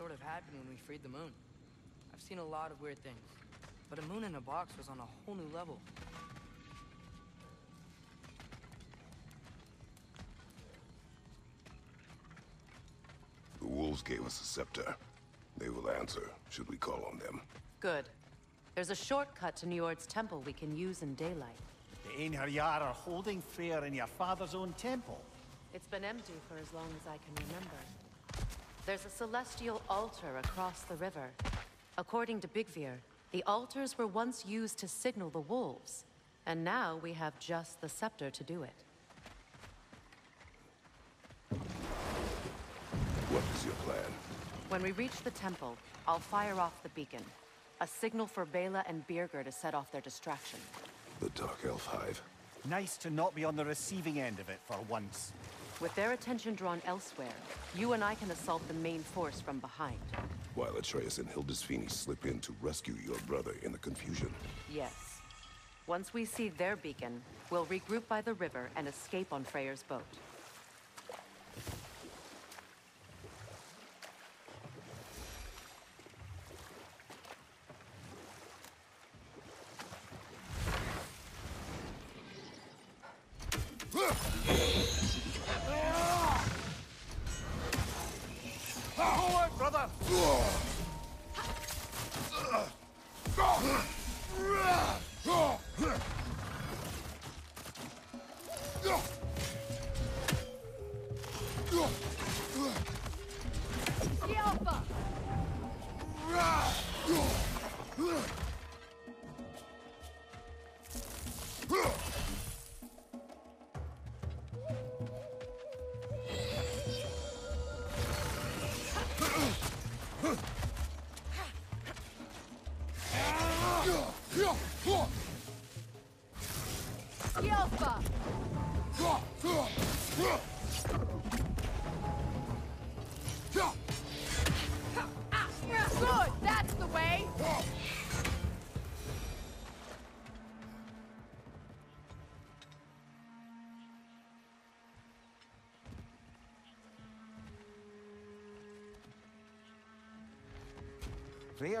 sort of happened when we freed the moon. I've seen a lot of weird things, but a moon in a box was on a whole new level. The wolves gave us a scepter. They will answer, should we call on them. Good. There's a shortcut to Njord's temple we can use in daylight. The Einherjar are holding Freyr in your father's own temple. It's been empty for as long as I can remember. There's a celestial altar across the river. According to Bigvir, the altars were once used to signal the wolves, and now we have just the scepter to do it. What is your plan? When we reach the temple, I'll fire off the beacon. A signal for Bela and Birger to set off their distraction. The Dark Elf Hive. Nice to not be on the receiving end of it for once. With their attention drawn elsewhere, you and I can assault the main force from behind. While Atreus and Hildisvini slip in to rescue your brother in the confusion. Yes. Once we see their beacon, we'll regroup by the river and escape on Freyr's boat.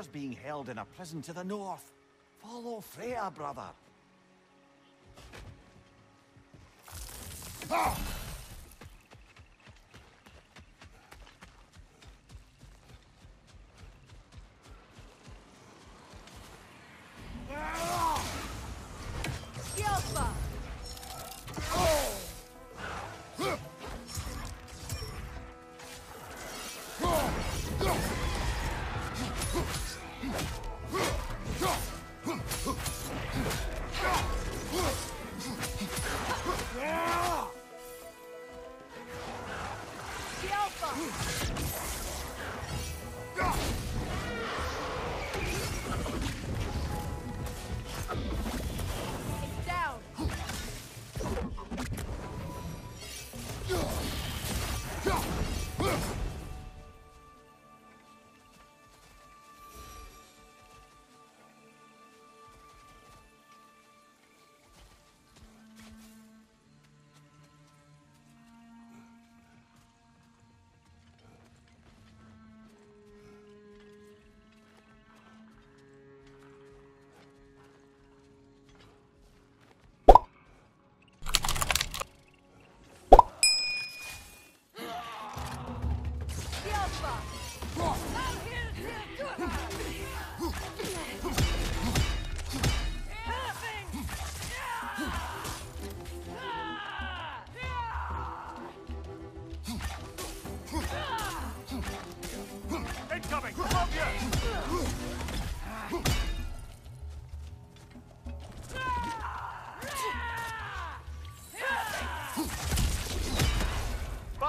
Being held in a prison to the north. Follow Freya, brother. Yelpa!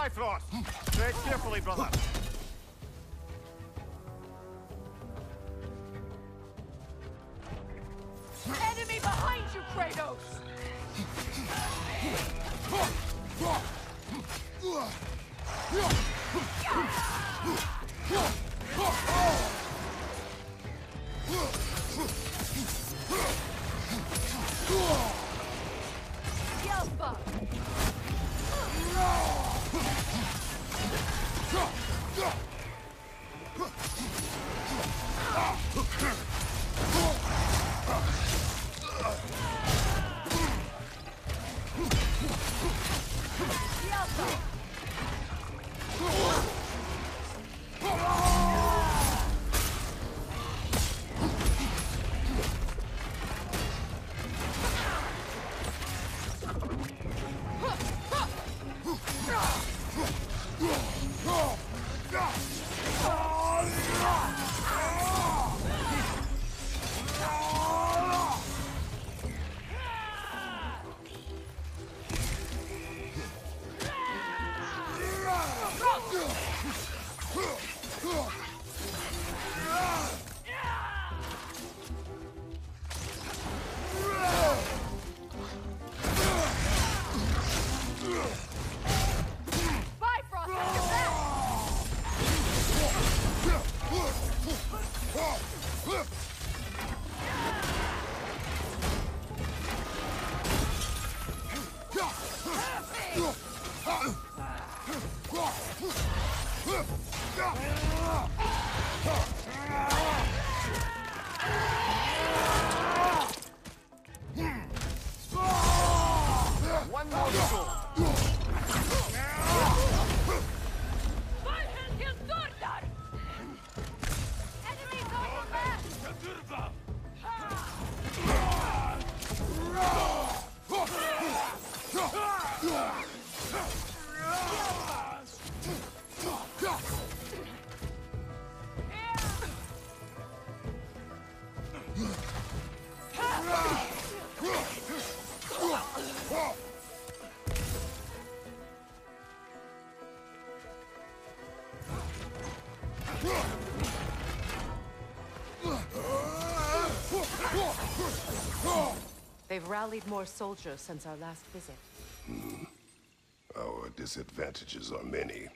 Bifrost! Tread carefully, brother. Enemy behind you, Kratos! Rallied more soldiers since our last visit. Hmm. Our disadvantages are many.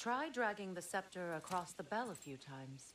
Try dragging the scepter across the bell a few times.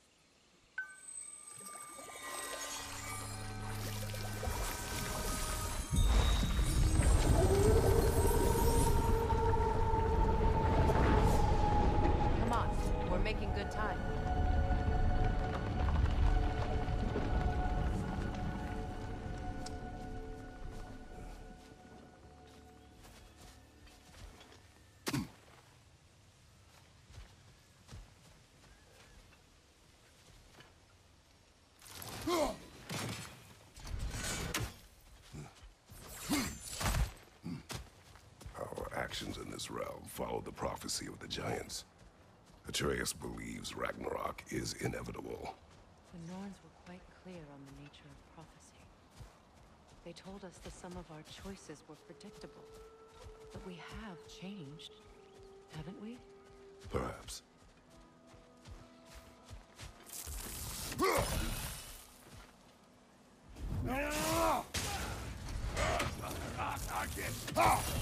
Actions in this realm follow the prophecy of the giants. Atreus believes Ragnarok is inevitable. The Norns were quite clear on the nature of prophecy. They told us that some of our choices were predictable. But we have changed, haven't we? Perhaps. The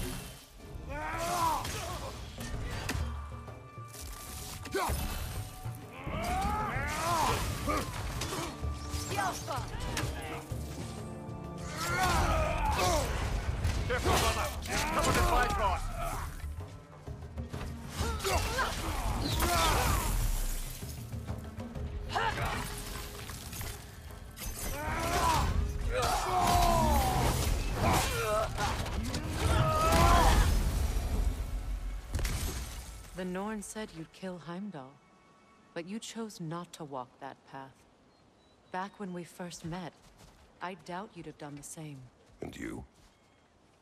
The Norn said you'd kill Heimdall, but you chose not to walk that path. Back when we first met, I doubt you'd have done the same. And you?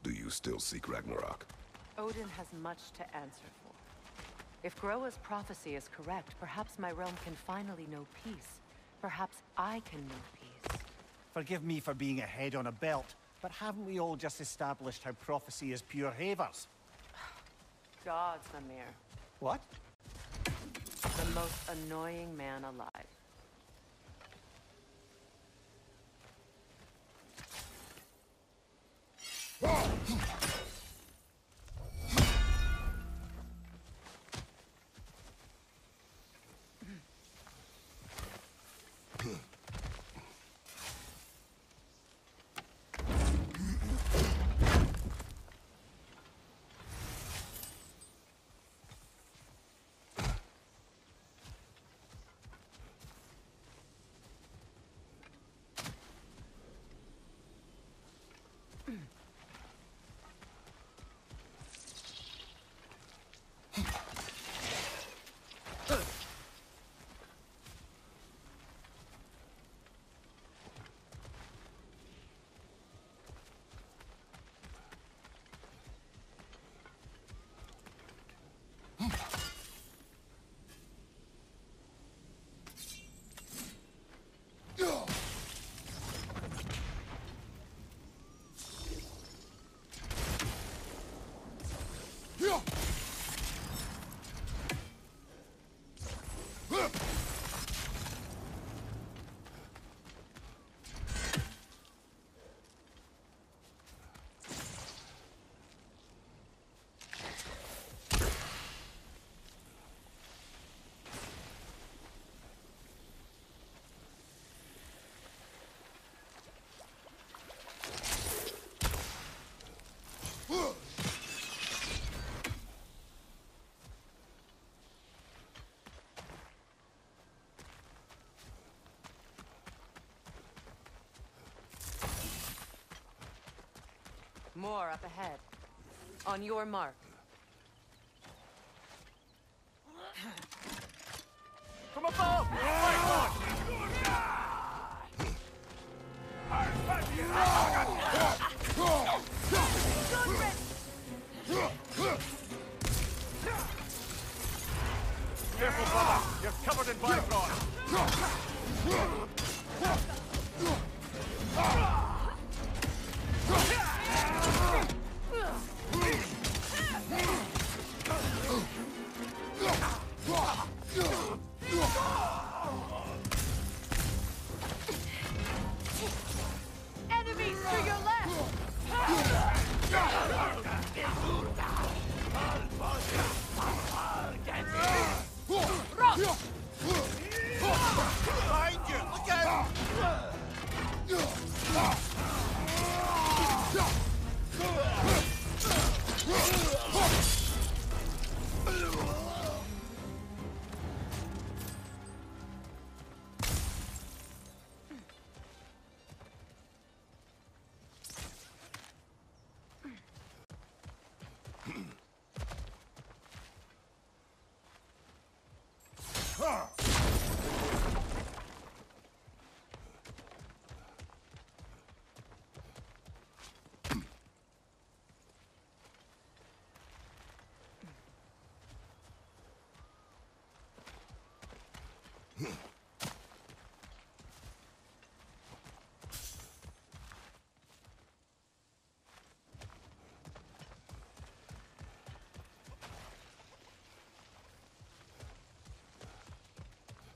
Do you still seek Ragnarok? Odin has much to answer for. If Groa's prophecy is correct, perhaps my realm can finally know peace. Perhaps I can know peace. Forgive me for being a head on a belt, but haven't we all just established how prophecy is pure havers? Gods, Mimir. What? The most annoying man alive. More up ahead. On your mark. From above! Careful, brother! You're covered in Bifrost!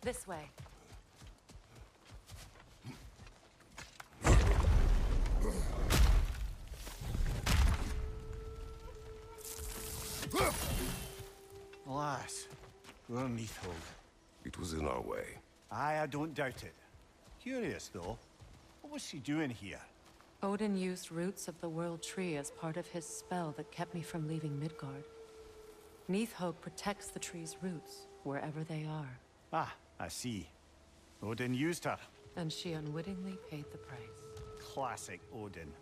This way. Alas, poor Nidhogg. It was in our way. Aye, I don't doubt it. Curious, though. What was she doing here? Odin used roots of the World Tree as part of his spell that kept me from leaving Midgard. Nidhogg protects the tree's roots, wherever they are, Ah, I see. Odin used her. and she unwittingly paid the price. Classic Odin.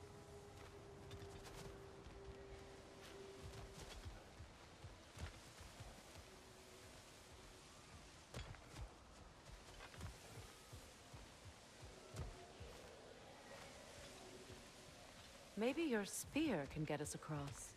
Maybe your spear can get us across.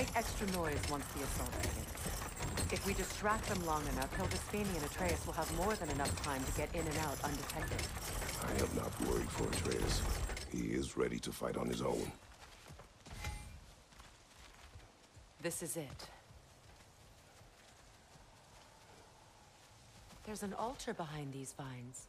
Make extra noise once the assault begins. If we distract them long enough, Hildisvini and Atreus will have more than enough time to get in and out undetected. I am not worried for Atreus. He is ready to fight on his own. This is it. There's an altar behind these vines.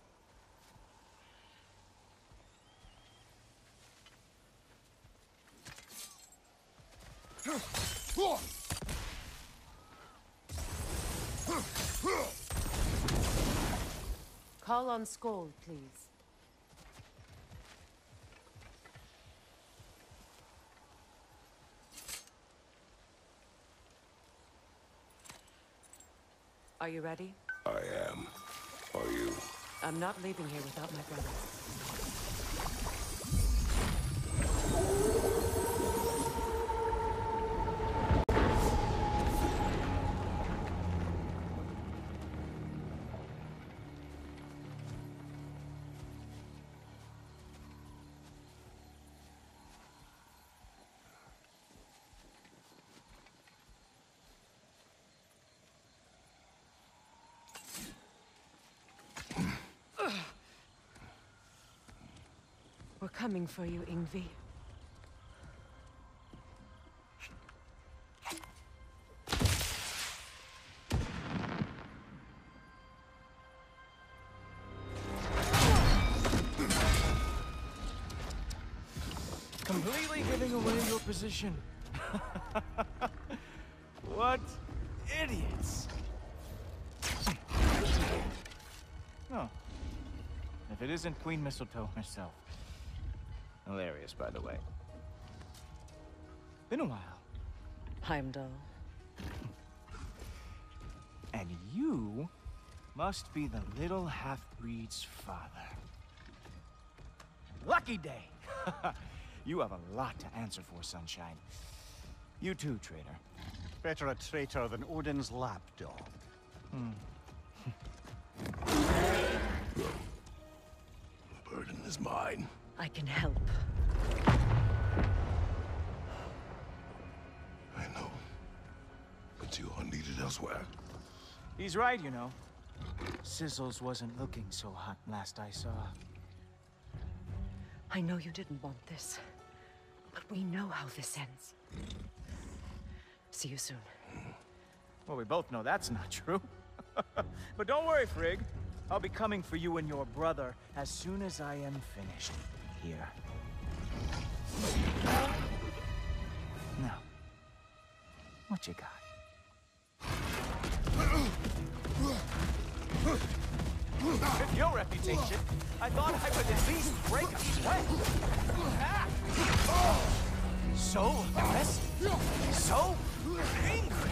Call on Skoll, please. Are you ready? I am. Are you? I'm not leaving here without my brother. Coming for you, Ingvi. Completely giving away your position. what idiots. Oh. If it isn't Queen Mistletoe herself. Hilarious, by the way. Been a while. Heimdall. And you must be the little half-breed's father. Lucky day! you have a lot to answer for, Sunshine. You too, traitor. Better a traitor than Odin's lapdog. Hmm. The burden is mine. I can help. I know. But you are needed elsewhere. He's right, you know. Sizzles wasn't looking so hot last I saw. I know you didn't want this, but we know how this ends. See you soon. Well, we both know that's not true. but don't worry, Frigg. I'll be coming for you and your brother as soon as I am finished here. Now, what you got? With your reputation, I thought I would at least break a sweat. So aggressive, so angry.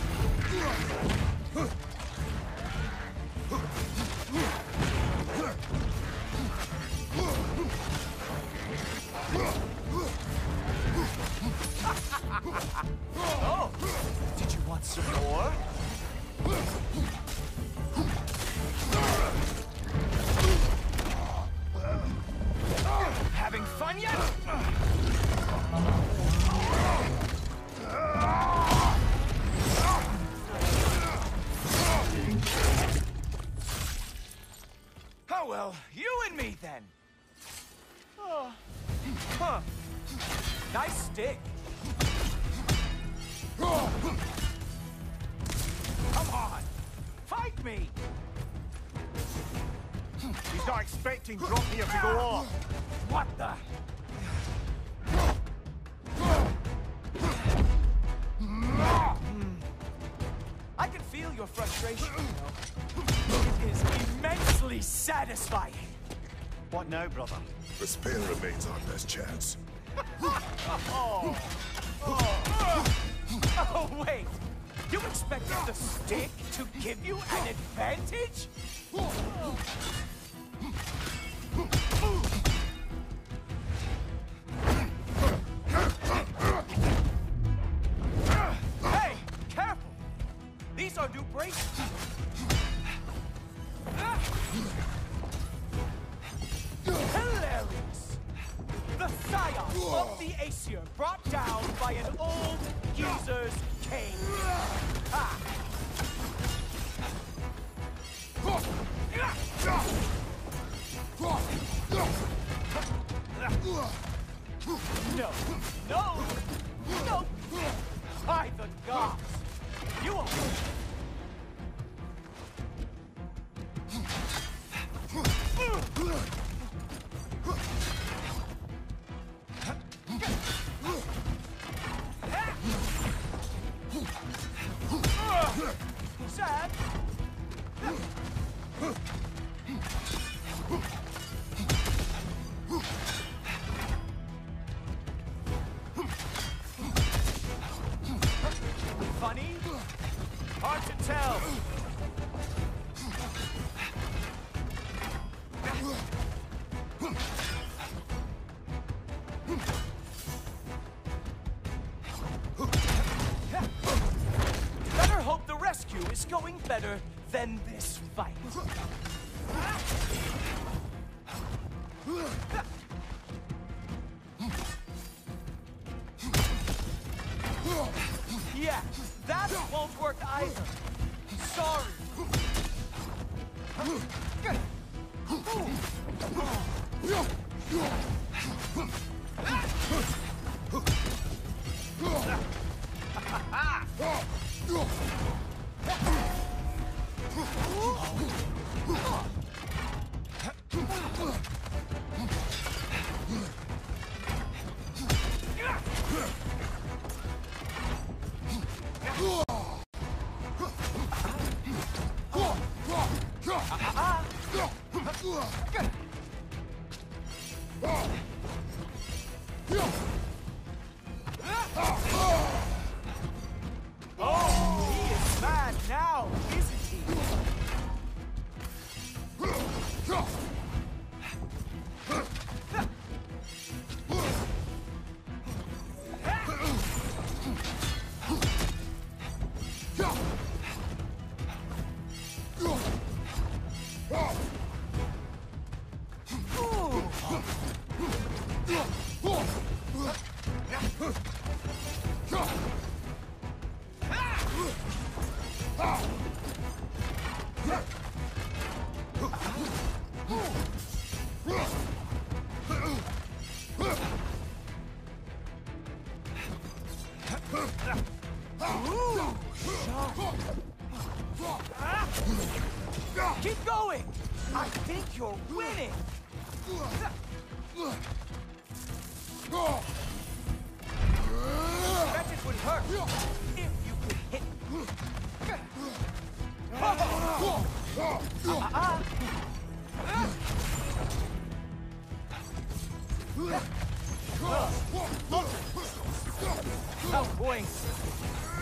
Oh, did you want some more? Having fun yet? Then. Oh. Huh. Nice stick. Come on! Fight me! He's not expecting Draupnir to go off. What the? Hmm. I can feel your frustration, you know. It is immensely satisfying. What now, brother? The spear remains our best chance. Oh, wait! You expected the stick to give you an advantage? Hey! Careful! These are new braces. Hilarious! The scion of the Aesir brought down by an old geezer's cane. No, no, no! By the gods! You are... going better than this fight. No points.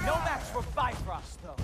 No match for Bifrost, though.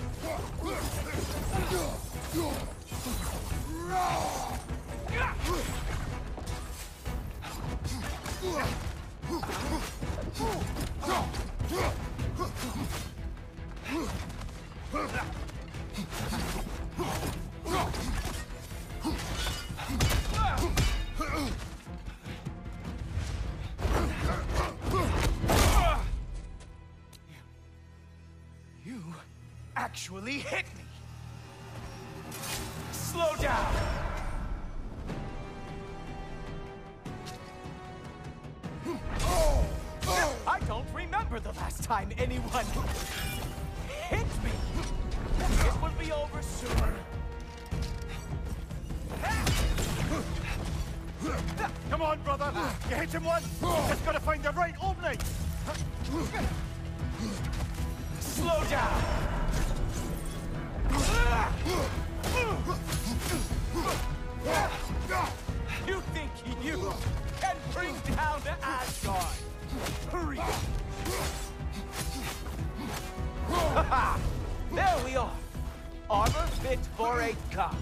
Just gotta find the right opening. Slow down. You think you can bring down the Asgard? Hurry! there we are! Armor fit for a cop.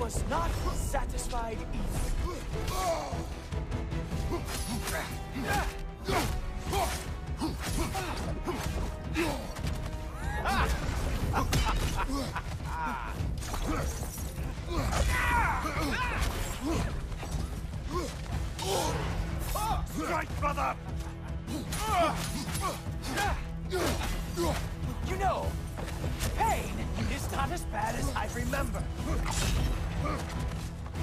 Was not satisfied. Strike, brother! You know, pain is not as bad as I remember.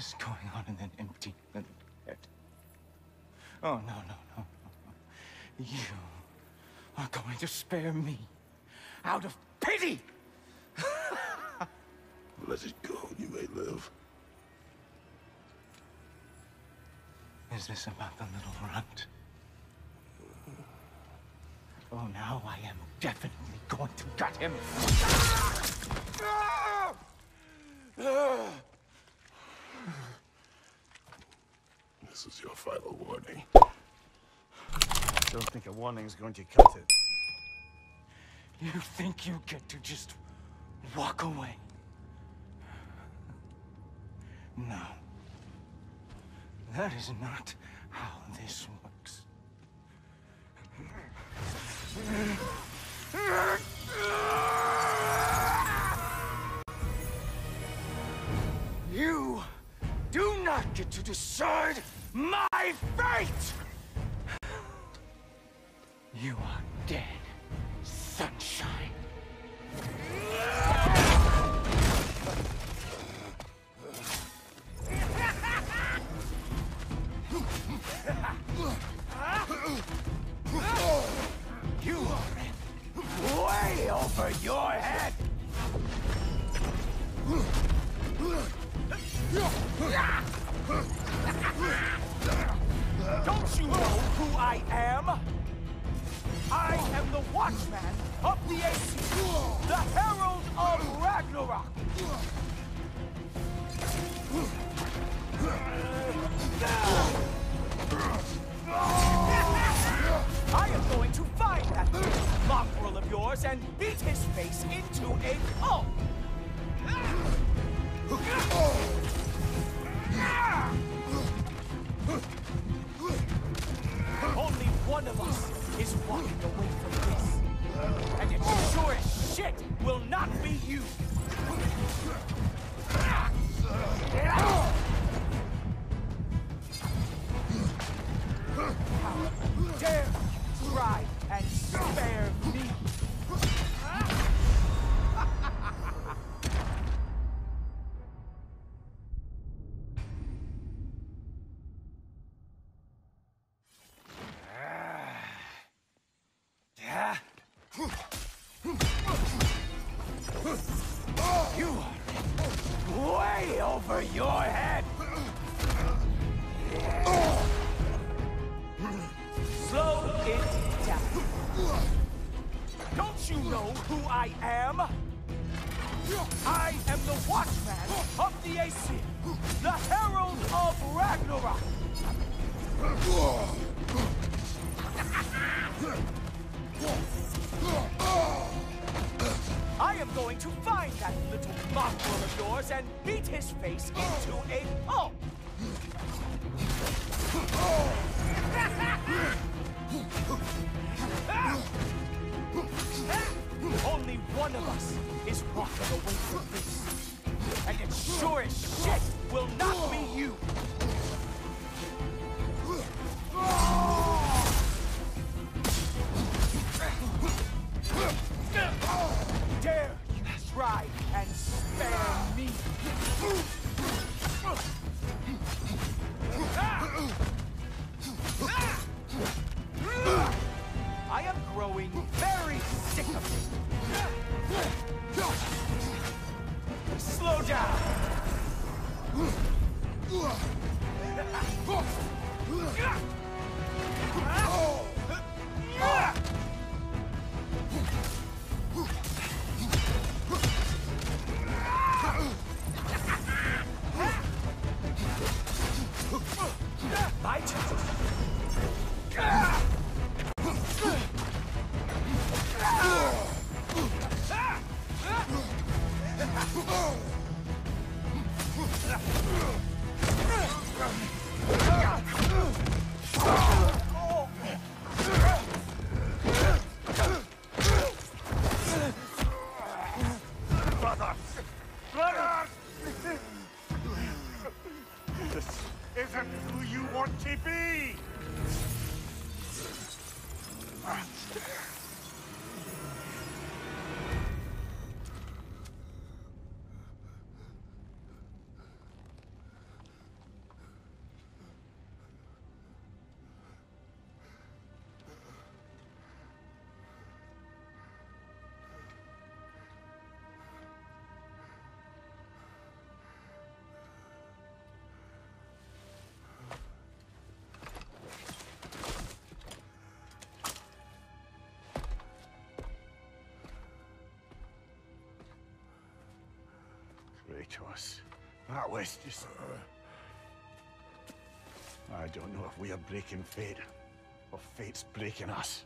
is going on in that empty little head? Oh, no, no, no, no, no. You are going to spare me out of pity! Let it go, you may live. Is this about the little runt? Oh, now I am definitely going to gut him. This is your final warning. I Don't think a warning's going to cut it. You think you get to just walk away? No. That is not how this works. You do not get to decide my fate! You are dead, sunshine. You are in way over your head! Don't you know who I am? I am the Watchman of the Aesir, the Herald of Ragnarok! You know who I am? I am the Watchman of the Aesir, the Herald of Ragnarok. I am going to find that little mongrel of yours and beat his face into a pulp. Only one of us is walking away from this. And it sure as shit will not be you. Ugh! Ugh! Ugh! Kratos. That was just... I don't know if we are breaking fate, or fate's breaking us.